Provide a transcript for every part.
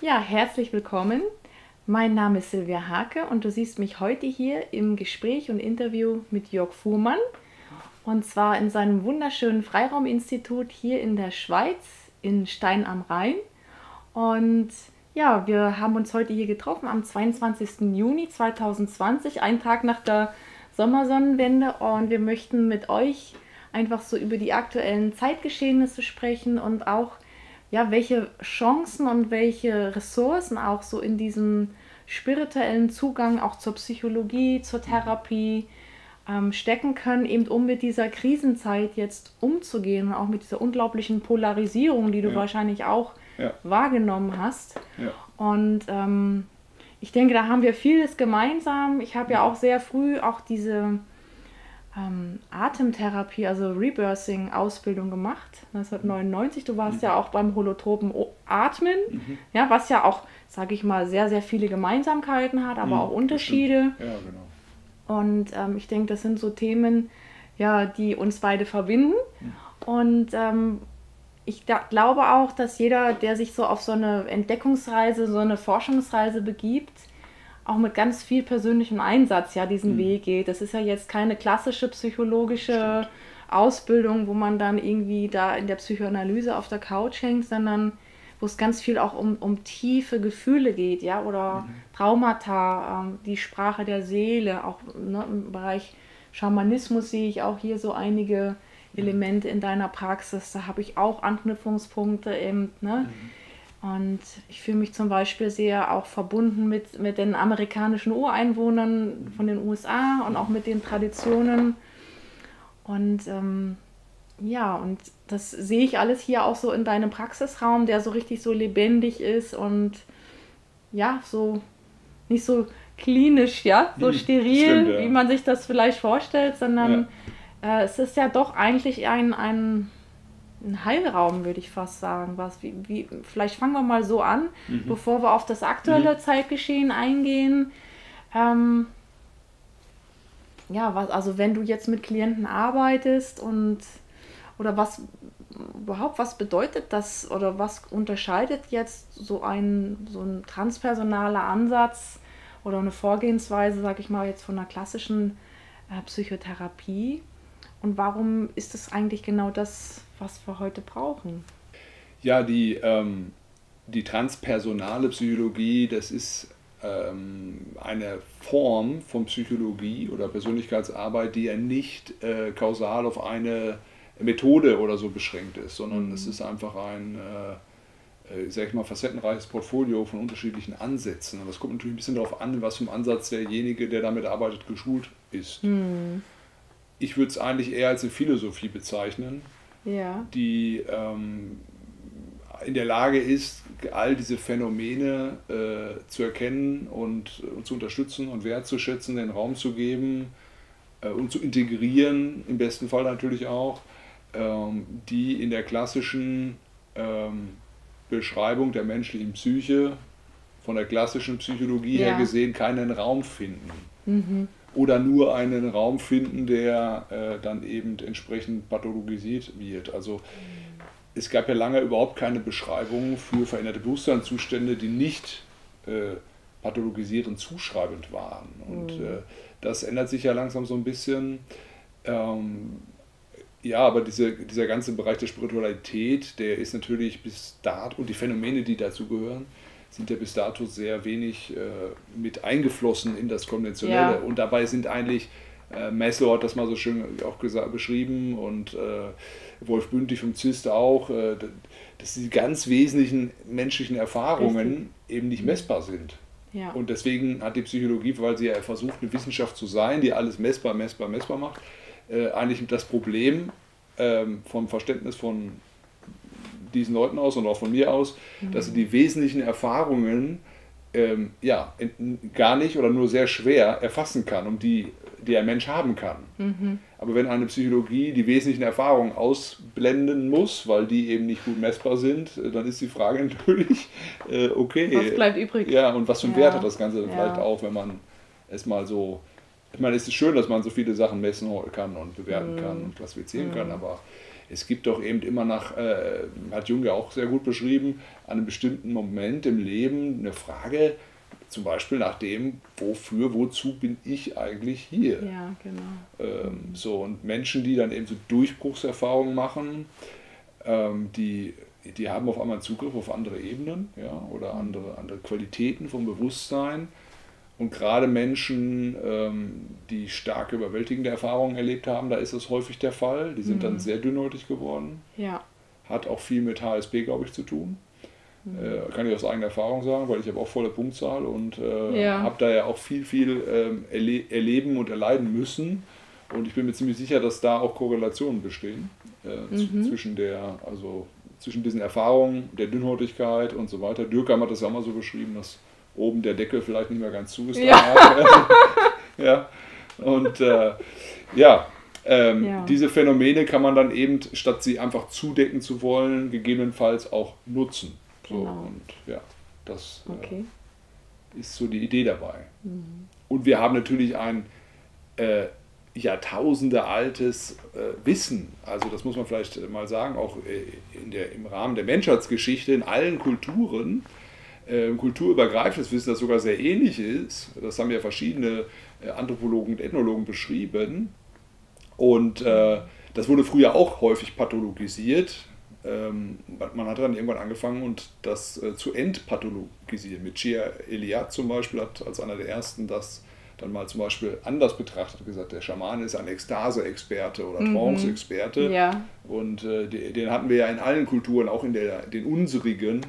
Ja, herzlich willkommen. Mein Name ist Silvia Hake und du siehst mich heute hier im Gespräch und Interview mit Jörg Fuhrmann. Und zwar in seinem wunderschönen Freirauminstitut hier in der Schweiz, in Stein am Rhein. Und ja, wir haben uns heute hier getroffen am 22. Juni 2020, einen Tag nach der Sommersonnenwende. Und wir möchten mit euch einfach so über die aktuellen Zeitgeschehnisse sprechen und auch ja, welche Chancen und welche Ressourcen auch so in diesem spirituellen Zugang auch zur Psychologie, zur Therapie ähm, stecken können, eben um mit dieser Krisenzeit jetzt umzugehen und auch mit dieser unglaublichen Polarisierung, die du ja. wahrscheinlich auch ja. wahrgenommen hast. Ja. Und ähm, ich denke, da haben wir vieles gemeinsam. Ich habe ja auch sehr früh auch diese ähm, Atemtherapie, also Rebirthing-Ausbildung gemacht, 1999. Du warst mhm. ja auch beim holotropen Atmen, mhm. ja, was ja auch, sage ich mal, sehr, sehr viele Gemeinsamkeiten hat, aber mhm, auch Unterschiede. Ja, genau. Und ähm, ich denke, das sind so Themen, ja, die uns beide verbinden. Mhm. Und ähm, ich glaube auch, dass jeder, der sich so auf so eine Entdeckungsreise, so eine Forschungsreise begibt, auch mit ganz viel persönlichem Einsatz ja diesen mhm. Weg geht. Das ist ja jetzt keine klassische psychologische Stimmt. Ausbildung, wo man dann irgendwie da in der Psychoanalyse auf der Couch hängt, sondern wo es ganz viel auch um, um tiefe Gefühle geht, ja, oder mhm. Traumata, ähm, die Sprache der Seele, auch ne, im Bereich Schamanismus sehe ich auch hier so einige mhm. Elemente in deiner Praxis. Da habe ich auch Anknüpfungspunkte eben, ne? Mhm und ich fühle mich zum Beispiel sehr auch verbunden mit, mit den amerikanischen Ureinwohnern von den USA und auch mit den Traditionen. Und ähm, ja, und das sehe ich alles hier auch so in deinem Praxisraum, der so richtig so lebendig ist und ja, so nicht so klinisch, ja, so hm, steril, Stimmt, ja. wie man sich das vielleicht vorstellt, sondern ja. äh, es ist ja doch eigentlich ein, ein ein Heilraum, würde ich fast sagen. Was, wie, wie, vielleicht fangen wir mal so an, mhm. bevor wir auf das aktuelle mhm. Zeitgeschehen eingehen. Ähm, ja, was, also wenn du jetzt mit Klienten arbeitest und oder was überhaupt, was bedeutet das oder was unterscheidet jetzt so ein, so ein transpersonaler Ansatz oder eine Vorgehensweise, sage ich mal, jetzt von einer klassischen äh, Psychotherapie? Und warum ist es eigentlich genau das, was wir heute brauchen. Ja, die, ähm, die transpersonale Psychologie, das ist ähm, eine Form von Psychologie oder Persönlichkeitsarbeit, die ja nicht äh, kausal auf eine Methode oder so beschränkt ist, sondern mhm. es ist einfach ein, äh, äh, sag ich mal, facettenreiches Portfolio von unterschiedlichen Ansätzen. Und das kommt natürlich ein bisschen darauf an, was vom Ansatz derjenige, der damit arbeitet, geschult ist. Mhm. Ich würde es eigentlich eher als eine Philosophie bezeichnen, ja. die ähm, in der Lage ist, all diese Phänomene äh, zu erkennen und, und, zu unterstützen und wertzuschätzen, den Raum zu geben äh, und zu integrieren, im besten Fall natürlich auch, ähm, die in der klassischen ähm, Beschreibung der menschlichen Psyche, von der klassischen Psychologie ja. her gesehen, keinen Raum finden. Mhm oder nur einen Raum finden, der äh, dann eben entsprechend pathologisiert wird. Also es gab ja lange überhaupt keine Beschreibung für veränderte Bewusstseinszustände, die nicht äh, pathologisiert und zuschreibend waren. Und mhm. äh, das ändert sich ja langsam so ein bisschen. Ähm, ja, aber diese, dieser ganze Bereich der Spiritualität, der ist natürlich bis dato, und die Phänomene, die dazu gehören, sind ja bis dato sehr wenig äh, mit eingeflossen in das Konventionelle. Ja. Und dabei sind eigentlich, äh, Maslow hat das mal so schön auch gesagt, beschrieben und äh, Wolf Bündig vom ZIST auch, äh, dass die ganz wesentlichen menschlichen Erfahrungen Richtig. eben nicht messbar sind. Ja. Und deswegen hat die Psychologie, weil sie ja versucht, eine Wissenschaft zu sein, die alles messbar, messbar, messbar macht, äh, eigentlich das Problem ähm, vom Verständnis von diesen Leuten aus und auch von mir aus, mhm. dass sie die wesentlichen Erfahrungen ähm, ja, in, gar nicht oder nur sehr schwer erfassen kann, um die, die ein Mensch haben kann. Mhm. Aber wenn eine Psychologie die wesentlichen Erfahrungen ausblenden muss, weil die eben nicht gut messbar sind, äh, dann ist die Frage natürlich, äh, okay. Was bleibt übrig? Ja, und was für einen ja. Wert hat das Ganze ja. vielleicht auch, wenn man es mal so. Ich meine, es ist schön, dass man so viele Sachen messen kann und bewerten mhm. kann und klassifizieren mhm. kann, aber es gibt doch eben immer nach, äh, hat Jung ja auch sehr gut beschrieben, an einem bestimmten Moment im Leben eine Frage, zum Beispiel nach dem, wofür, wozu bin ich eigentlich hier? Ja, genau. Ähm, so, und Menschen, die dann eben so Durchbruchserfahrungen machen, ähm, die, die haben auf einmal Zugriff auf andere Ebenen ja, oder andere, andere Qualitäten vom Bewusstsein. Und gerade Menschen, ähm, die starke überwältigende Erfahrungen erlebt haben, da ist das häufig der Fall. Die sind mhm. dann sehr dünnhäutig geworden. Ja. Hat auch viel mit HSP, glaube ich, zu tun. Äh, kann ich aus eigener Erfahrung sagen, weil ich habe auch volle Punktzahl und äh, Ja. habe da ja auch viel, viel ähm, erle erleben und erleiden müssen. Und ich bin mir ziemlich sicher, dass da auch Korrelationen bestehen äh, Mhm. zwischen der, also zwischen diesen Erfahrungen, der Dünnhäutigkeit und so weiter. Dürkheim hat das ja mal so beschrieben, dass oben der Deckel vielleicht nicht mehr ganz zu ist. Ja. danach. ja. Und äh, ja, ähm, Ja. diese Phänomene kann man dann eben, statt sie einfach zudecken zu wollen, gegebenenfalls auch nutzen. So, Genau. Und ja, das äh, Okay. ist so die Idee dabei. Mhm. Und wir haben natürlich ein äh, Jahrtausende altes äh, Wissen. Also das muss man vielleicht mal sagen, auch äh, in der, im Rahmen der Menschheitsgeschichte in allen Kulturen. Äh, kulturübergreifendes Wissen, das sogar sehr ähnlich ist. Das haben ja verschiedene äh, Anthropologen und Ethnologen beschrieben. Und äh, das wurde früher auch häufig pathologisiert. Ähm, man hat dann irgendwann angefangen und das äh, zu entpathologisieren. Mit Chia Eliade zum Beispiel hat als einer der ersten das dann mal zum Beispiel anders betrachtet, gesagt, der Schamane ist ein Ekstase-Experte oder Mhm. Trance-Experte. Ja, Und äh, den, den hatten wir ja in allen Kulturen, auch in der, den unsrigen,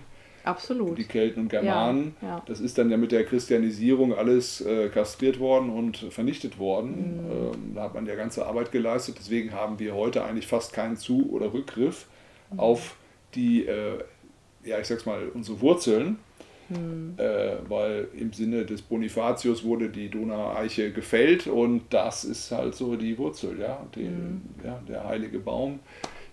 absolut. die Kelten und Germanen. Ja, ja. Das ist dann ja mit der Christianisierung alles äh, kastriert worden und vernichtet worden. Mhm. Ähm, da hat man ja ganze Arbeit geleistet. Deswegen haben wir heute eigentlich fast keinen Zu- oder Rückgriff Mhm. auf die, äh, ja, ich sag's mal, unsere Wurzeln. Mhm. Äh, weil im Sinne des Bonifatius wurde die Donaueiche gefällt und das ist halt so die Wurzel, ja. Die, Mhm. ja der heilige Baum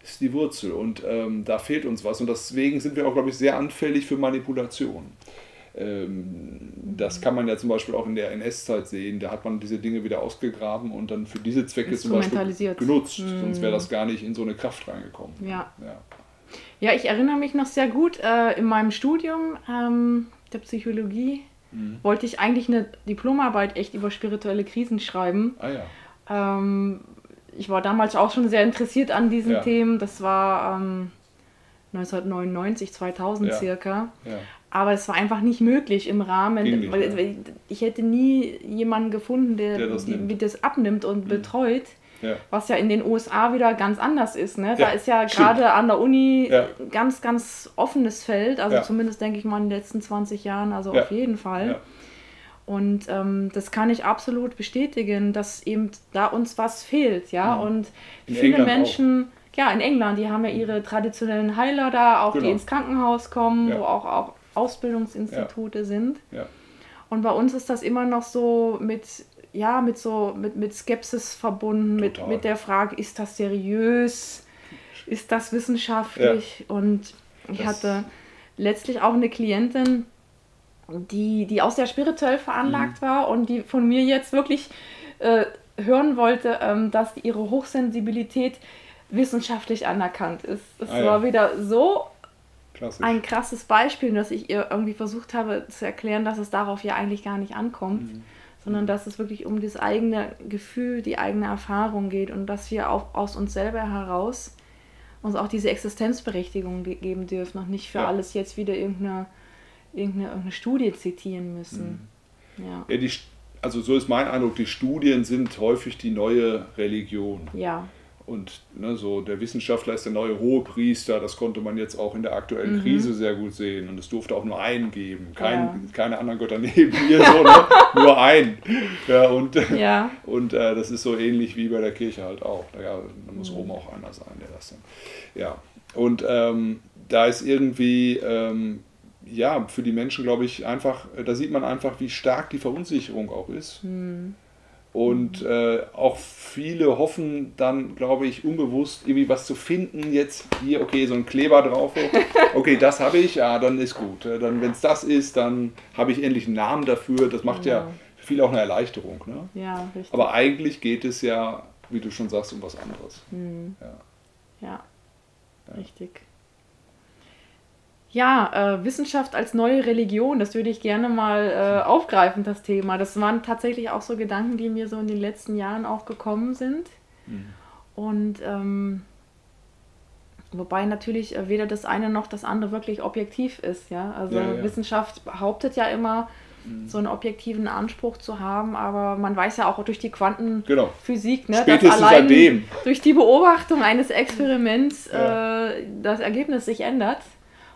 ist die Wurzel und ähm, da fehlt uns was und deswegen sind wir auch, glaube ich, sehr anfällig für Manipulation. Ähm, das kann man ja zum Beispiel auch in der NS-Zeit sehen. Da hat man diese Dinge wieder ausgegraben und dann für diese Zwecke zum Beispiel genutzt. Mhm. Sonst wäre das gar nicht in so eine Kraft reingekommen. Ja. Ja. Ja, ich erinnere mich noch sehr gut, äh, in meinem Studium ähm, der Psychologie Mhm. wollte ich eigentlich eine Diplomarbeit echt über spirituelle Krisen schreiben. Ah ja. Ähm, ich war damals auch schon sehr interessiert an diesen Ja. Themen. Das war ähm, 1999, 2000 Ja. circa. ja. Aber es war einfach nicht möglich im Rahmen, nicht, weil ich hätte nie jemanden gefunden, der, Der das die. Mhm. das abnimmt und betreut. ja. Was ja in den USA wieder ganz anders ist. Ne? Da ist ja gerade an der Uni ganz, ganz offenes Feld. Also zumindest denke ich mal in den letzten 20 Jahren, also auf jeden Fall. Ja. Und ähm, das kann ich absolut bestätigen, dass eben da uns was fehlt, ja. Mhm. Und In viele England Menschen, ja, in England, die haben ja ihre traditionellen Heiler da, auch die Genau. ins Krankenhaus kommen, Ja. wo auch, auch Ausbildungsinstitute sind. Ja. Und bei uns ist das immer noch so mit, ja, mit so, mit, mit Skepsis verbunden, mit, mit der Frage, ist das seriös? Ist das wissenschaftlich? Und ich Das- hatte letztlich auch eine Klientin, die, die auch sehr spirituell veranlagt Mhm. war und die von mir jetzt wirklich äh, hören wollte, ähm, dass ihre Hochsensibilität wissenschaftlich anerkannt ist. Es Ah, ja. war wieder so Klassisch. ein krasses Beispiel, dass ich ihr irgendwie versucht habe zu erklären, dass es darauf ja eigentlich gar nicht ankommt, Mhm. sondern dass es wirklich um das eigene Gefühl, die eigene Erfahrung geht und dass wir auch aus uns selber heraus uns auch diese Existenzberechtigung ge- geben dürfen und nicht für Ja. alles jetzt wieder irgendeine, irgendeine, irgendeine Studie zitieren müssen. Mhm. Ja. Ja, die, also so ist mein Eindruck, die Studien sind häufig die neue Religion. Ja, Und ne, so der Wissenschaftler ist der neue Hohepriester, das konnte man jetzt auch in der aktuellen Mhm. Krise sehr gut sehen. Und es durfte auch nur einen geben, Kein, Ja. keine anderen Götter neben ihr, so, ne? nur ein. Ja, und ja, und äh, das ist so ähnlich wie bei der Kirche halt auch. Ja, da muss Mhm. Rom auch einer sein, der das dann. Ja, und ähm, da ist irgendwie, ähm, ja, für die Menschen, glaube ich, einfach, äh, da sieht man einfach, wie stark die Verunsicherung auch ist. hm, Und äh, auch viele hoffen dann, glaube ich, unbewusst irgendwie was zu finden. Jetzt hier, okay, so ein Kleber drauf. Okay, das habe ich, ja, dann ist gut. Äh, Dann, wenn es das ist, dann habe ich endlich einen Namen dafür. Das macht ja für viele auch eine Erleichterung. Ne? ja, richtig. Aber eigentlich geht es ja, wie du schon sagst, um was anderes. hm, Ja. ja. Ja. Richtig. Ja, äh, Wissenschaft als neue Religion, das würde ich gerne mal äh, aufgreifen, das Thema. Das waren tatsächlich auch so Gedanken, die mir so in den letzten Jahren auch gekommen sind. Mhm. Und ähm, wobei natürlich äh, weder das eine noch das andere wirklich objektiv ist, ja. Also Ja, ja. Wissenschaft behauptet ja immer, Mhm. so einen objektiven Anspruch zu haben, aber man weiß ja auch durch die Quantenphysik, Genau. ne, Spätestens dass allein durch die Beobachtung eines Experiments Ja. äh, das Ergebnis sich ändert.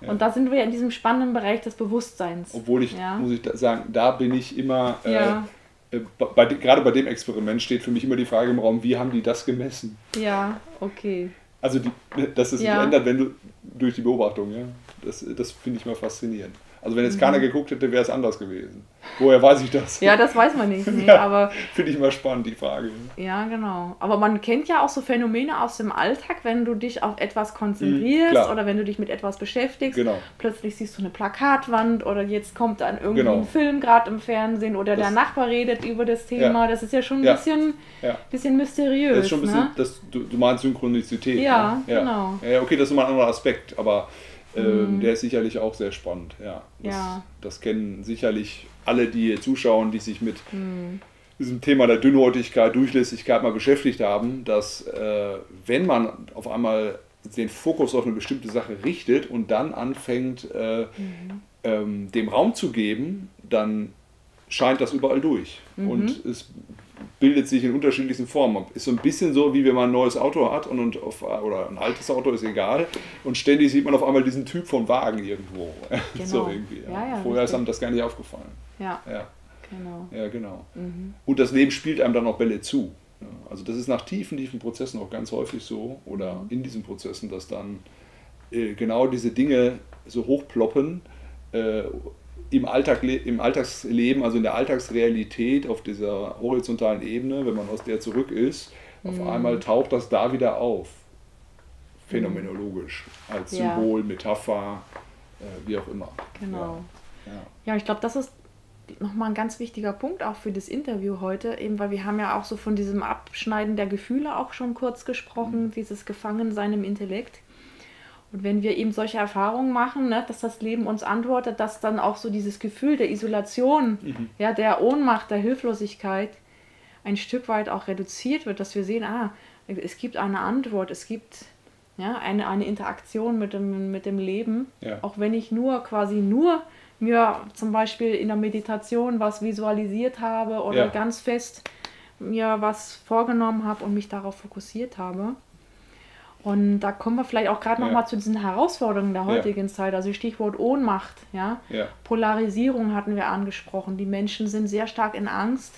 Ja. Und da sind wir in diesem spannenden Bereich des Bewusstseins. Obwohl ich, Ja. muss ich da sagen, da bin ich immer, äh, Ja. äh, bei, gerade bei dem Experiment steht für mich immer die Frage im Raum, wie haben die das gemessen? Ja, okay. Also, die, dass es sich Ja. ändert, wenn du durch die Beobachtung, ja. Das, das finde ich mal faszinierend. Also, wenn jetzt Mhm. keiner geguckt hätte, wäre es anders gewesen. Woher weiß ich das? Ja, das weiß man nicht. Nee, Ja. aber Finde ich mal spannend, die Frage. ja, genau. Aber man kennt ja auch so Phänomene aus dem Alltag, wenn du dich auf etwas konzentrierst klar. oder wenn du dich mit etwas beschäftigst. Genau. Plötzlich siehst du eine Plakatwand oder jetzt kommt dann irgendwie Genau. ein Film gerade im Fernsehen oder der Das- Nachbar redet über das Thema. Das ist ja schon ein Ja. bisschen, Ja. bisschen mysteriös. Das ist schon ein bisschen, ne? das, du, du meinst Synchronizität. Ja, ne? genau. Ja, okay, das ist nochmal ein anderer Aspekt, aber Mhm. der ist sicherlich auch sehr spannend. Ja, das, Ja. das kennen sicherlich alle, die hier zuschauen, die sich mit Hm. diesem Thema der Dünnhäutigkeit, Durchlässigkeit mal beschäftigt haben, dass äh, wenn man auf einmal den Fokus auf eine bestimmte Sache richtet und dann anfängt, äh, Mhm. ähm, dem Raum zu geben, dann scheint das überall durch. Mhm. Und es bildet sich in unterschiedlichsten Formen. Ist so ein bisschen so, wie wenn man ein neues Auto hat und, und auf, oder ein altes Auto ist egal und ständig sieht man auf einmal diesen Typ von Wagen irgendwo. so Genau. irgendwie. Ja. Ja, ja, Vorher ist einem das gar nicht aufgefallen. Ja, genau. ja genau. Mhm. Und das Leben spielt einem dann auch Bälle zu. Also das ist nach tiefen, tiefen Prozessen auch ganz häufig so oder in diesen Prozessen, dass dann äh, genau diese Dinge so hochploppen äh, im, Alltag, im Alltagsleben, also in der Alltagsrealität auf dieser horizontalen Ebene, wenn man aus der zurück ist, auf Mhm. einmal taucht das da wieder auf. Phänomenologisch, als Ja. Symbol, Metapher, äh, wie auch immer. Genau. Ja, ja. Ja, ich glaube, das ist nochmal ein ganz wichtiger Punkt auch für das Interview heute, eben weil wir haben ja auch so von diesem Abschneiden der Gefühle auch schon kurz gesprochen, Mhm. dieses Gefangensein im Intellekt. Und wenn wir eben solche Erfahrungen machen, ne, dass das Leben uns antwortet, dass dann auch so dieses Gefühl der Isolation, Mhm. ja, der Ohnmacht, der Hilflosigkeit ein Stück weit auch reduziert wird, dass wir sehen, ah, es gibt eine Antwort, es gibt ja, eine, eine Interaktion mit dem, mit dem Leben, Ja. auch wenn ich nur quasi nur mir zum Beispiel in der Meditation was visualisiert habe oder Ja. ganz fest mir was vorgenommen habe und mich darauf fokussiert habe. Und da kommen wir vielleicht auch gerade Ja. noch mal zu diesen Herausforderungen der Ja. heutigen Zeit. Also Stichwort Ohnmacht, ja. Ja. Polarisierung hatten wir angesprochen. Die Menschen sind sehr stark in Angst,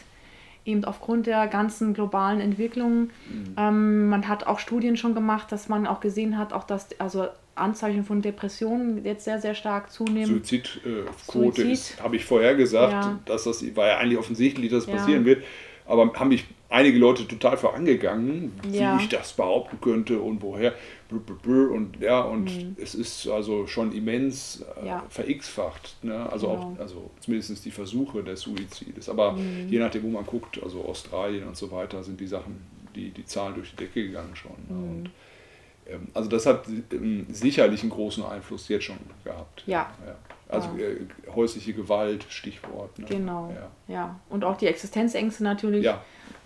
eben aufgrund der ganzen globalen Entwicklungen. Mhm. Ähm, man hat auch Studien schon gemacht, dass man auch gesehen hat, auch dass also Anzeichen von Depressionen jetzt sehr, sehr stark zunehmen. Suizidquote Suizid. ist, habe ich vorher gesagt, Ja. dass das war ja eigentlich offensichtlich, dass es Ja. passieren wird. Aber haben mich einige Leute total vorangegangen, Ja. wie ich das behaupten könnte und woher. Und ja, und es ist also schon immens äh, Mhm. Ja. verx-facht. Ne? Also Genau. auch, also zumindest die Versuche des Suizides. Aber Mhm. je nachdem, wo man guckt, also Australien und so weiter, sind die Sachen, die, die Zahlen durch die Decke gegangen schon. Ne? Mhm. Und, ähm, also das hat ähm, sicherlich einen großen Einfluss jetzt schon gehabt. Ja. Ja. Also äh, häusliche Gewalt, Stichwort. Ne? Genau. Ja. Ja. Und auch die Existenzängste natürlich. ja.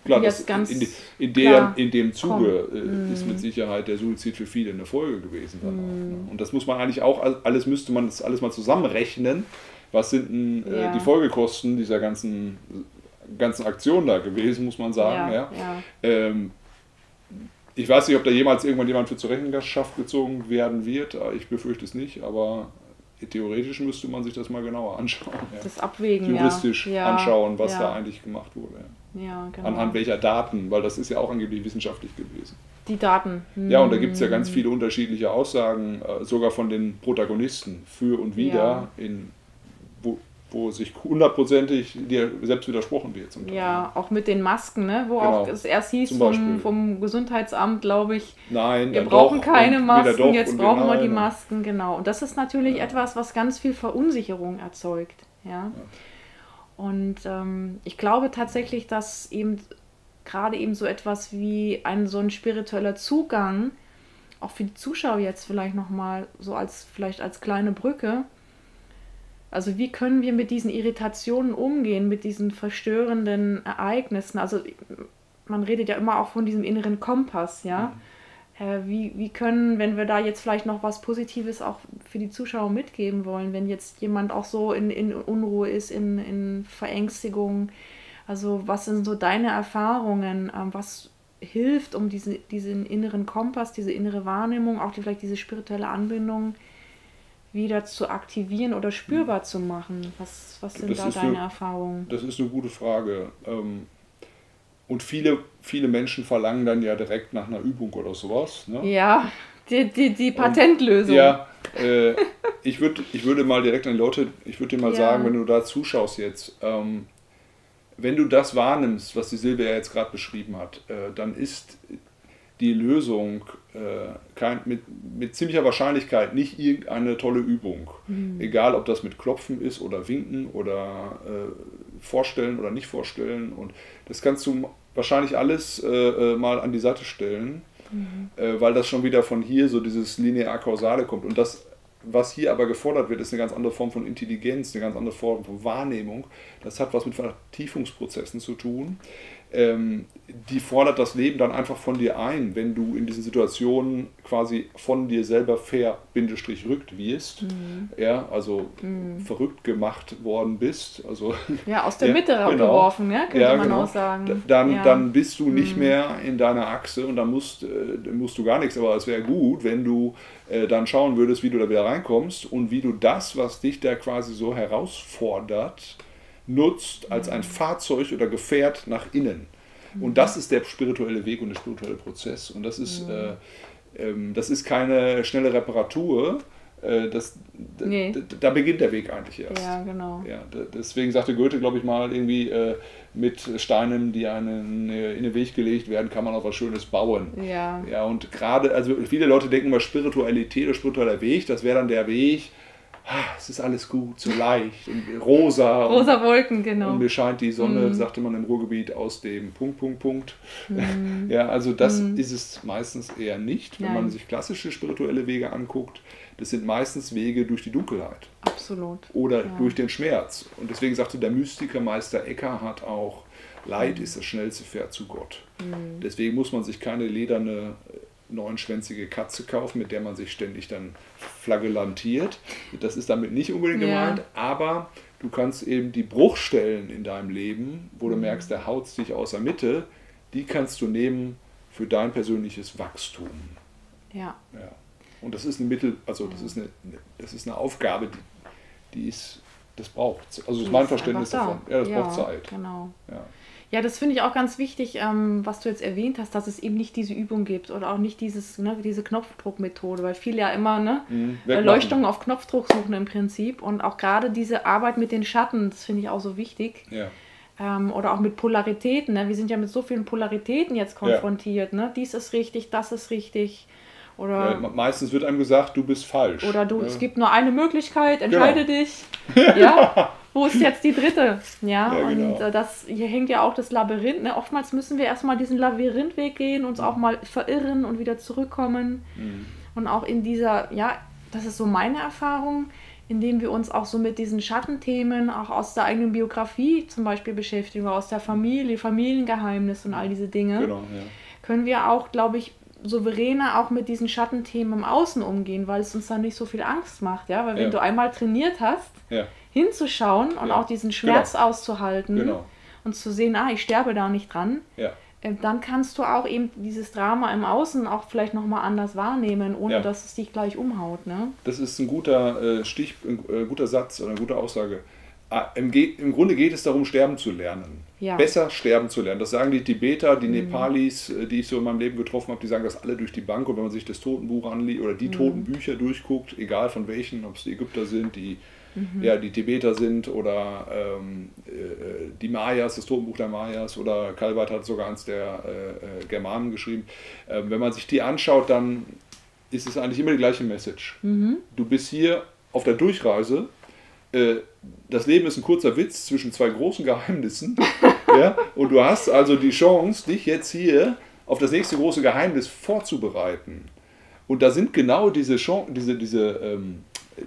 Klar, das, ganz in, in, der, in dem Zuge äh, ist Mhm. mit Sicherheit der Suizid für viele eine Folge gewesen. Dann auch, ne? Und das muss man eigentlich auch, all- alles müsste man das alles mal zusammenrechnen. Was sind denn äh, Ja. die Folgekosten dieser ganzen, ganzen Aktion da gewesen, muss man sagen. Ja, Ja. ja. Ähm, ich weiß nicht, ob da jemals irgendwann jemand für zur Rechenschaft gezogen werden wird. Äh, Ich befürchte es nicht, aber theoretisch müsste man sich das mal genauer anschauen. Ja. Das Abwägen, Juristisch ja. ja. anschauen, was ja. da eigentlich gemacht wurde. Ja, genau. Anhand welcher Daten, weil das ist ja auch angeblich wissenschaftlich gewesen. Die Daten. Ja, und da gibt es ja Hm. ganz viele unterschiedliche Aussagen, äh, sogar von den Protagonisten, für und wider, Ja. in, wo, wo sich hundertprozentig dir selbst widersprochen wird. Zum Teil. Ja, auch mit den Masken, ne? wo Genau. auch es erst hieß vom, vom Gesundheitsamt, glaube ich, Nein, wir brauchen keine wieder Masken, jetzt brauchen wir die Masken, genau. Und das ist natürlich etwas, was ganz viel Verunsicherung erzeugt. Ja. Und ähm, ich glaube tatsächlich, dass eben gerade eben so etwas wie ein so ein spiritueller Zugang auch für die Zuschauer jetzt vielleicht nochmal so als vielleicht als kleine Brücke. Also wie können wir mit diesen Irritationen umgehen, mit diesen verstörenden Ereignissen? Also man redet ja immer auch von diesem inneren Kompass, ja. Mhm. Äh, wie, wie können, wenn wir da jetzt vielleicht noch was Positives auch für die Zuschauer mitgeben wollen, wenn jetzt jemand auch so in, in Unruhe ist, in, in Verängstigung, also was sind so deine Erfahrungen, ähm, was hilft, um diesen, diesen inneren Kompass, diese innere Wahrnehmung, auch vielleicht diese spirituelle Anbindung wieder zu aktivieren oder spürbar zu machen? Was, was sind das da deine eine, Erfahrungen? Das ist eine gute Frage. Ähm, und viele, viele Menschen verlangen dann ja direkt nach einer Übung oder sowas. Ne? Ja, die, die, die Patentlösung. Und, ja, äh, ich, würd, ich würde mal direkt an die Leute, ich würde dir mal ja. sagen, wenn du da zuschaust jetzt, ähm, wenn du das wahrnimmst, was die Silvia jetzt gerade beschrieben hat, äh, dann ist die Lösung äh, kein, mit, mit ziemlicher Wahrscheinlichkeit nicht irgendeine tolle Übung. Mhm. Egal, ob das mit Klopfen ist oder Winken oder äh, Vorstellen oder nicht vorstellen. Und das kannst du wahrscheinlich alles äh, äh, mal an die Seite stellen, mhm. Äh, weil das schon wieder von hier so dieses linear-kausale kommt. Und das was hier aber gefordert wird, ist eine ganz andere Form von Intelligenz, eine ganz andere Form von Wahrnehmung. Das hat was mit Vertiefungsprozessen zu tun. Ähm, die fordert das Leben dann einfach von dir ein, wenn du in diesen Situationen quasi von dir selber ver rückt wirst, mhm. ja, also mhm. verrückt gemacht worden bist. Also, ja, aus der ja, Mitte genau. geworfen, ja, könnte ja, man genau. auch sagen. Dann, ja. dann bist du nicht mhm. mehr in deiner Achse und dann musst, äh, musst du gar nichts, aber es wäre gut, wenn du äh, dann schauen würdest, wie du da wieder reinkommst und wie du das, was dich da quasi so herausfordert, nutzt als ein Fahrzeug oder Gefährt nach innen. Und das ist der spirituelle Weg und der spirituelle Prozess. Und das ist, äh, ähm, das ist keine schnelle Reparatur. Äh, das, nee. da beginnt der Weg eigentlich erst. Ja, genau. Ja, deswegen sagte Goethe, glaube ich mal, irgendwie äh, mit Steinen, die einen in den Weg gelegt werden, kann man auch was Schönes bauen. Ja. Ja, und gerade, also viele Leute denken mal Spiritualität oder spiritueller Weg, das wäre dann der Weg, es ist alles gut, so leicht und rosa. Rosa Wolken, genau. Und mir scheint die Sonne, mm. sagte man im Ruhrgebiet, aus dem Punkt, Punkt, Punkt. Mm. Ja, also das mm. ist es meistens eher nicht, wenn Nein. man sich klassische spirituelle Wege anguckt. Das sind meistens Wege durch die Dunkelheit. Absolut. Oder ja. durch den Schmerz. Und deswegen sagte der Mystiker Meister Eckhart auch, Leid mm. ist das schnellste Pferd zu Gott. Mm. Deswegen muss man sich keine lederne neunschwänzige Katze kaufen, mit der man sich ständig dann flagellantiert. Das ist damit nicht unbedingt ja. gemeint, aber du kannst eben die Bruchstellen in deinem Leben, wo du mhm. merkst, der haut dich aus der Mitte, die kannst du nehmen für dein persönliches Wachstum. Ja. ja. Und das ist ein Mittel, also das ist eine, das ist eine Aufgabe, die, die ist, das braucht, also das ist mein Verständnis davon. Ja, das ja, braucht Zeit. Genau. Ja. Ja, das finde ich auch ganz wichtig, ähm, was du jetzt erwähnt hast, dass es eben nicht diese Übung gibt oder auch nicht dieses, ne, diese Knopfdruckmethode, weil viele ja immer ne, mhm, Erleuchtungen auf Knopfdruck suchen im Prinzip und auch gerade diese Arbeit mit den Schatten, das finde ich auch so wichtig. Ja. Ähm, oder auch mit Polaritäten. Ne? Wir sind ja mit so vielen Polaritäten jetzt konfrontiert. Ja. Ne? Dies ist richtig, das ist richtig. Oder ja, meistens wird einem gesagt, du bist falsch. Oder du, ja. es gibt nur eine Möglichkeit, entscheide genau. dich. Ja. Wo ist jetzt die dritte? Ja, ja genau. und äh, das hier hängt ja auch das Labyrinth. Ne? Oftmals müssen wir erstmal diesen Labyrinthweg gehen, uns auch mal verirren und wieder zurückkommen. Mhm. Und auch in dieser, ja, das ist so meine Erfahrung, indem wir uns auch so mit diesen Schattenthemen auch aus der eigenen Biografie zum Beispiel beschäftigen, aus der Familie, Familiengeheimnis und all diese Dinge, genau, ja. können wir auch, glaube ich, souveräner auch mit diesen Schattenthemen im Außen umgehen, weil es uns dann nicht so viel Angst macht, ja, weil wenn ja. du einmal trainiert hast, ja. hinzuschauen und auch diesen Schmerz genau. auszuhalten genau. und zu sehen, ah, ich sterbe da nicht dran, äh, dann kannst du auch eben dieses Drama im Außen auch vielleicht nochmal anders wahrnehmen, ohne dass es dich gleich umhaut, ne? Das ist ein guter äh, Stich, ein äh, guter Satz oder eine gute Aussage. Ah, Im, Im, Grunde geht es darum, sterben zu lernen. Ja. Besser sterben zu lernen. Das sagen die Tibeter, die mhm. Nepalis, äh, die ich so in meinem Leben getroffen habe, die sagen das alle durch die Bank. Und wenn man sich das Totenbuch anliest oder die mhm. Totenbücher durchguckt, egal von welchen, ob es die Ägypter sind, die, mhm. ja, die Tibeter sind oder ähm, äh, die Mayas, das Totenbuch der Mayas oder Calvert hat sogar eins der äh, äh Germanen geschrieben. Äh, wenn man sich die anschaut, dann ist es eigentlich immer die gleiche Message. Mhm. Du bist hier auf der Durchreise äh, das Leben ist ein kurzer Witz zwischen zwei großen Geheimnissen. ja? Und du hast also die Chance, dich jetzt hier auf das nächste große Geheimnis vorzubereiten. Und da sind genau diese, Chance, diese, diese, ähm,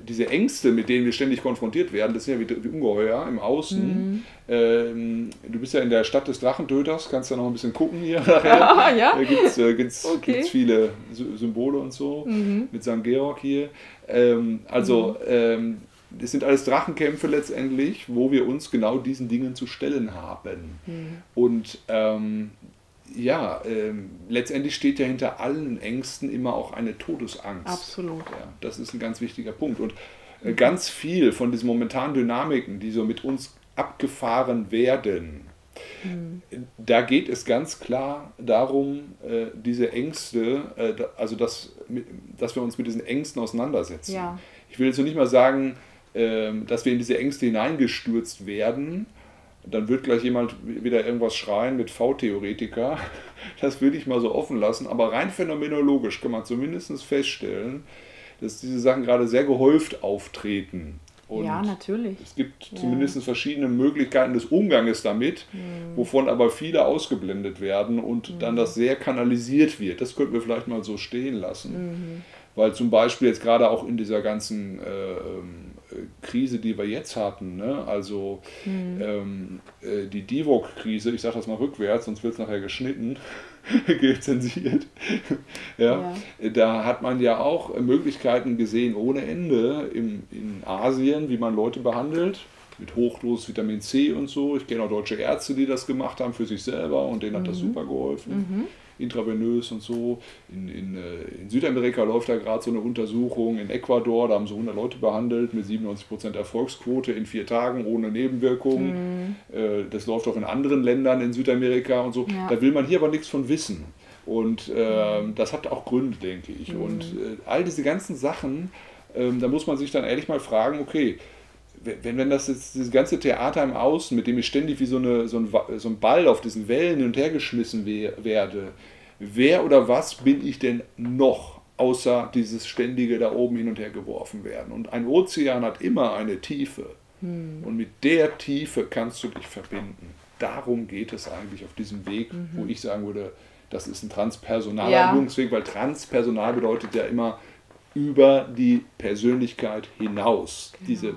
diese Ängste, mit denen wir ständig konfrontiert werden, das sind ja wie, wie Ungeheuer im Außen. Mhm. Ähm, du bist ja in der Stadt des Drachentöters, kannst ja noch ein bisschen gucken hier. Ah, ja? Da gibt es äh, gibt's, okay. gibt's viele Symbole und so mhm. mit St. Georg hier. Ähm, also, mhm. Das sind alles Drachenkämpfe letztendlich, wo wir uns genau diesen Dingen zu stellen haben. Mhm. Und ähm, ja, ähm, letztendlich steht ja hinter allen Ängsten immer auch eine Todesangst. Absolut. Ja, das ist ein ganz wichtiger Punkt. Und äh, ganz viel von diesen momentanen Dynamiken, die so mit uns abgefahren werden, mhm. da geht es ganz klar darum, äh, diese Ängste, äh, also dass, dass wir uns mit diesen Ängsten auseinandersetzen. Ja. Ich will jetzt nicht mal sagen, dass wir in diese Ängste hineingestürzt werden, dann wird gleich jemand wieder irgendwas schreien mit V-Theoretiker. Das würde ich mal so offen lassen. Aber rein phänomenologisch kann man zumindest feststellen, dass diese Sachen gerade sehr gehäuft auftreten. Und ja, natürlich. Es gibt ja. zumindest verschiedene Möglichkeiten des Umganges damit, mhm. wovon aber viele ausgeblendet werden und mhm. dann das sehr kanalisiert wird. Das könnten wir vielleicht mal so stehen lassen. Mhm. Weil zum Beispiel jetzt gerade auch in dieser ganzen äh, ähm, Krise, die wir jetzt hatten, ne? also mhm. ähm, äh, die Divok-Krise, ich sage das mal rückwärts, sonst wird es nachher geschnitten, zensiert. ja, ja, Da hat man ja auch Möglichkeiten gesehen ohne Ende im, in Asien, wie man Leute behandelt mit Hochdosis Vitamin C und so. Ich kenne auch deutsche Ärzte, die das gemacht haben für sich selber und denen mhm. hat das mhm. super geholfen. Mhm intravenös und so. In, in, äh, in Südamerika läuft da gerade so eine Untersuchung, in Ecuador, da haben sie 100 Leute behandelt mit 97% Erfolgsquote in vier Tagen ohne Nebenwirkungen. Mhm. Äh, das läuft auch in anderen Ländern in Südamerika und so. Ja. Da will man hier aber nichts von wissen. Und äh, mhm. das hat auch Gründe, denke ich. Mhm. Und äh, all diese ganzen Sachen, ähm, da muss man sich dann ehrlich mal fragen, okay, wenn, wenn das jetzt dieses ganze Theater im Außen, mit dem ich ständig wie so, eine, so, ein, so ein Ball auf diesen Wellen hin und her geschmissen werde, wer oder was bin ich denn noch, außer dieses ständige da oben hin und her geworfen werden? Und ein Ozean hat immer eine Tiefe. Hm. Und mit der Tiefe kannst du dich verbinden. Darum geht es eigentlich auf diesem Weg, mhm. wo ich sagen würde, das ist ein transpersonaler ja. Handlungsweg, weil transpersonal bedeutet ja immer über die Persönlichkeit hinaus. Genau. Diese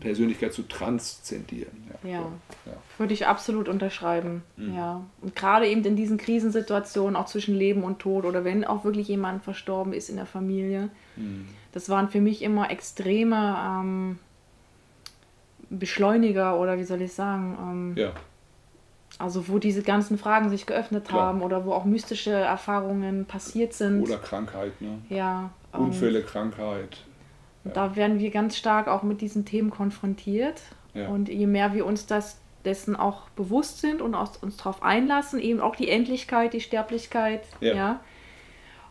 Persönlichkeit zu transzendieren. Ja, ja. ja. würde ich absolut unterschreiben. Mhm. Ja. Und gerade eben in diesen Krisensituationen, auch zwischen Leben und Tod oder wenn auch wirklich jemand verstorben ist in der Familie, mhm. das waren für mich immer extreme ähm, Beschleuniger oder wie soll ich sagen? Ähm, ja. Also wo diese ganzen Fragen sich geöffnet Klar. haben oder wo auch mystische Erfahrungen passiert sind. Oder Krankheit, ne? Ja. Unfälle, Krankheit. Ja. Da werden wir ganz stark auch mit diesen Themen konfrontiert. Ja. Und je mehr wir uns das dessen auch bewusst sind und uns darauf einlassen, eben auch die Endlichkeit, die Sterblichkeit, ja, ja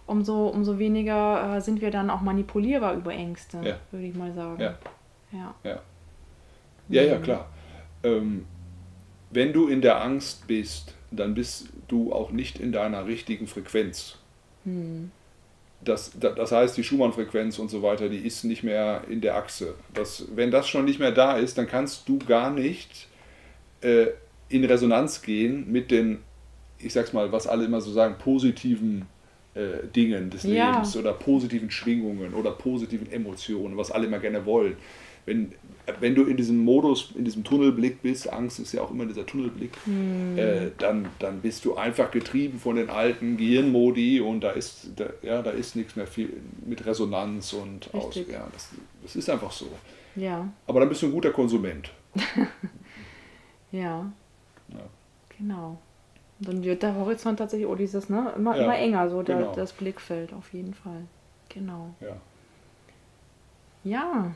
umso, umso weniger äh, sind wir dann auch manipulierbar über Ängste, ja. würde ich mal sagen. Ja, ja, ja, ja, ja klar. Ähm, wenn du in der Angst bist, dann bist du auch nicht in deiner richtigen Frequenz. Hm das, das heißt, die Schumann-Frequenz und so weiter, die ist nicht mehr in der Achse. Das, wenn das schon nicht mehr da ist, dann kannst du gar nicht äh, in Resonanz gehen mit den, ich sag's mal, was alle immer so sagen, positiven äh, Dingen des ja. Lebens oder positiven Schwingungen oder positiven Emotionen, was alle immer gerne wollen. Wenn, wenn du in diesem Modus, in diesem Tunnelblick bist, Angst ist ja auch immer dieser Tunnelblick, hm. äh, dann, dann bist du einfach getrieben von den alten Gehirnmodi und da ist, da, ja, da ist nichts mehr viel mit Resonanz und aus. Ja, das, das ist einfach so. Ja. Aber dann bist du ein guter Konsument. ja. ja. Genau. dann wird der Horizont tatsächlich oh, dieses, ne, immer, ja, immer enger, so der, genau. das Blickfeld auf jeden Fall. Genau. Ja. Ja,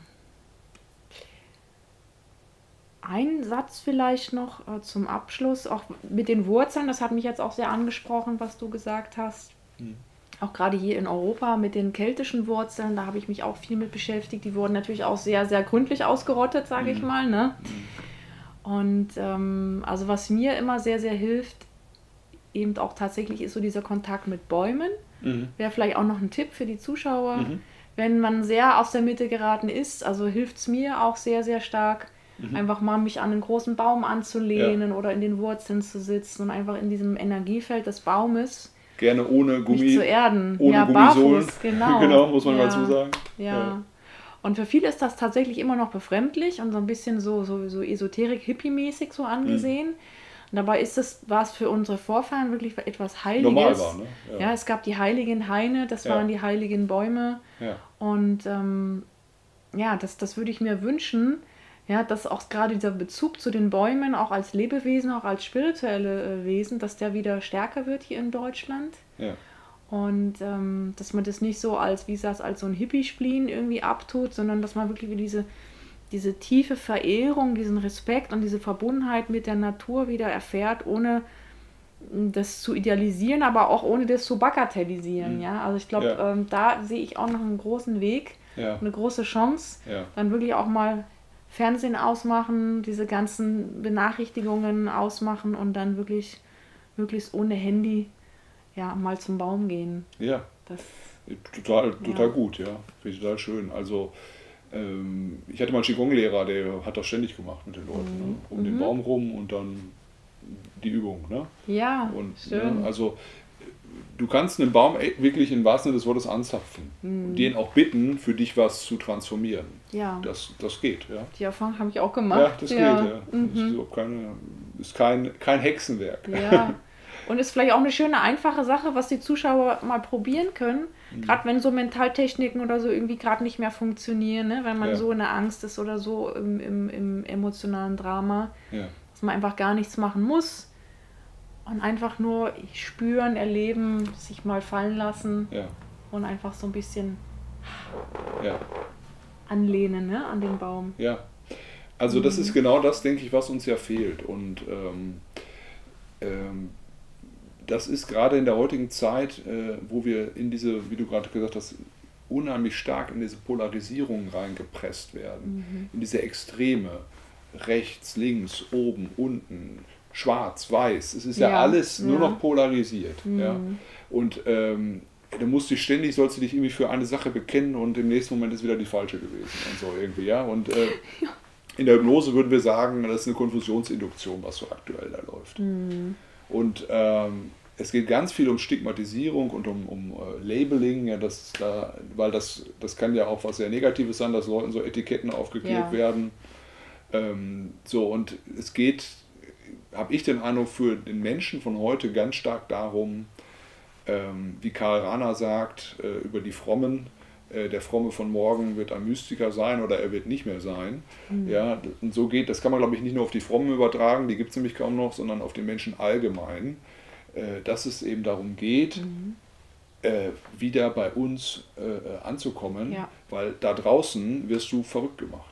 ein Satz vielleicht noch äh, zum Abschluss, auch mit den Wurzeln, das hat mich jetzt auch sehr angesprochen, was du gesagt hast. Mhm. Auch gerade hier in Europa mit den keltischen Wurzeln, da habe ich mich auch viel mit beschäftigt. Die wurden natürlich auch sehr, sehr gründlich ausgerottet, sage mhm. ich mal. Ne? Mhm. Und ähm, also was mir immer sehr, sehr hilft, eben auch tatsächlich ist so dieser Kontakt mit Bäumen. Mhm. Wäre vielleicht auch noch ein Tipp für die Zuschauer. Mhm. Wenn man sehr aus der Mitte geraten ist, also hilft es mir auch sehr, sehr stark, Mhm. Einfach mal mich an einen großen Baum anzulehnen ja. oder in den Wurzeln zu sitzen und einfach in diesem Energiefeld des Baumes gerne ohne Gummi. Mich zu erden. Ohne ja, Gummisohlen. barfuß, genau. genau, muss man ja. dazu sagen. Ja. Ja. Und für viele ist das tatsächlich immer noch befremdlich und so ein bisschen so, so, so Esoterik-Hippie-mäßig so angesehen. Mhm. Und dabei ist es, war es für unsere Vorfahren wirklich etwas Heiliges. Normal war, ne? Ja. es gab die heiligen Haine, das Ja. waren die heiligen Bäume. ja. Und ähm, ja, das, das würde ich mir wünschen, ja, dass auch gerade dieser Bezug zu den Bäumen, auch als Lebewesen, auch als spirituelle äh, Wesen, dass der wieder stärker wird hier in Deutschland. ja. Und ähm, dass man das nicht so als, wie gesagt, als so ein Hippie-Spleen irgendwie abtut, sondern dass man wirklich wieder diese, diese tiefe Verehrung, diesen Respekt und diese Verbundenheit mit der Natur wieder erfährt, ohne m, das zu idealisieren, aber auch ohne das zu bagatellisieren. Mhm. Ja? Also ich glaube, Ja. ähm, da sehe ich auch noch einen großen Weg, Ja. eine große Chance, Ja. dann wirklich auch mal Fernsehen ausmachen, diese ganzen Benachrichtigungen ausmachen und dann wirklich möglichst ohne Handy ja mal zum Baum gehen. ja. Das, Total, total Ja. gut, ja. Finde ich total schön. Also, ähm, ich hatte mal einen Qigong-Lehrer, der hat das ständig gemacht mit den Leuten. Ne? Um den Mhm. Baum rum und dann die Übung. Ne? ja, Und, schön. Ne, also, du kannst einen Baum e- wirklich im wahrsten Sinne des Wortes anzapfen. Mhm. Und den auch bitten, für dich was zu transformieren. Ja, Das, das geht, ja. die Erfahrung habe ich auch gemacht. Ja, das geht, ja. Das ist, Mhm. überhaupt keine, ist kein, kein Hexenwerk. Ja. Und ist vielleicht auch eine schöne, einfache Sache, was die Zuschauer mal probieren können. Mhm. Gerade wenn so Mentaltechniken oder so irgendwie gerade nicht mehr funktionieren, ne? wenn man Ja. so in der Angst ist oder so im, im, im emotionalen Drama, Ja. dass man einfach gar nichts machen muss und einfach nur spüren, erleben, sich mal fallen lassen Ja. und einfach so ein bisschen Ja. Anlehnen ne? an den Baum. Ja, also das Mhm. ist genau das, denke ich, was uns ja fehlt. Und ähm, ähm, das ist gerade in der heutigen Zeit, äh, wo wir in diese, wie du gerade gesagt hast, unheimlich stark in diese Polarisierung reingepresst werden, in diese Extreme, rechts, links, oben, unten, schwarz, weiß. Es ist ja, Ja, alles nur ja. noch polarisiert. Ja? Mhm. Und ähm, du musst dich ständig, sollst du dich irgendwie für eine Sache bekennen und im nächsten Moment ist wieder die falsche gewesen und so irgendwie, ja. Und äh, in der Hypnose würden wir sagen, das ist eine Konfusionsinduktion, was so aktuell da läuft. Mhm. Und ähm, es geht ganz viel um Stigmatisierung und um, um äh, Labeling, ja, das da, weil das, das kann ja auch was sehr Negatives sein, dass Leuten so Etiketten aufgeklebt Ja. werden. Ähm, so, und es geht, habe ich den Eindruck, für den Menschen von heute ganz stark darum, ähm, wie Karl Rahner sagt, äh, über die Frommen, äh, der Fromme von morgen wird ein Mystiker sein oder er wird nicht mehr sein. Ja, und so geht, das kann man glaube ich nicht nur auf die Frommen übertragen, die gibt es nämlich kaum noch, sondern auf den Menschen allgemein, äh, dass es eben darum geht, äh, wieder bei uns äh, äh, anzukommen, Ja. weil da draußen wirst du verrückt gemacht.